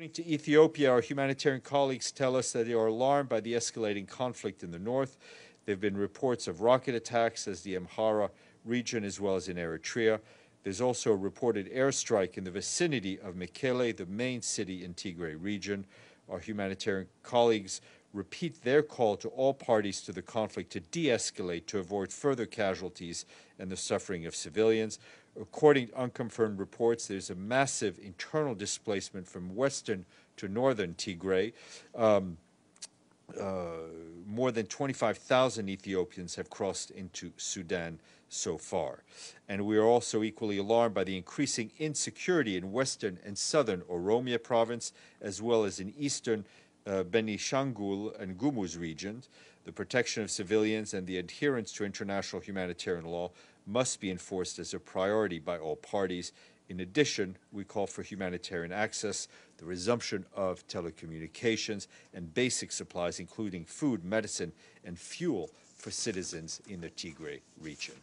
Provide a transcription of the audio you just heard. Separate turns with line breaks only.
According to Ethiopia, our humanitarian colleagues tell us that they are alarmed by the escalating conflict in the north. There have been reports of rocket attacks as the Amhara region as well as in Eritrea. There's also a reported airstrike in the vicinity of Mekele, the main city in Tigray region. Our humanitarian colleagues repeat their call to all parties to the conflict to de-escalate to avoid further casualties and the suffering of civilians. According to unconfirmed reports, there's a massive internal displacement from western to northern Tigray. Um, uh, more than 25,000 Ethiopians have crossed into Sudan so far. And we are also equally alarmed by the increasing insecurity in western and southern Oromia province, as well as in eastern uh, Benishangul and Gumuz regions. The protection of civilians and the adherence to international humanitarian law must be enforced as a priority by all parties. In addition, we call for humanitarian access, the resumption of telecommunications, and basic supplies, including food, medicine, and fuel for citizens in the Tigray region.